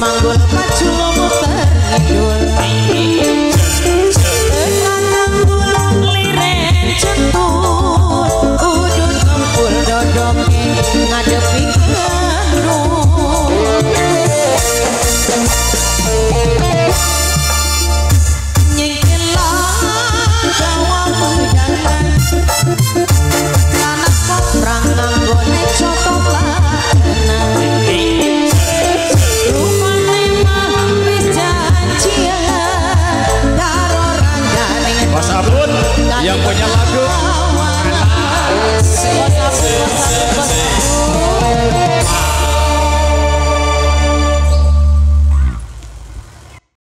Mango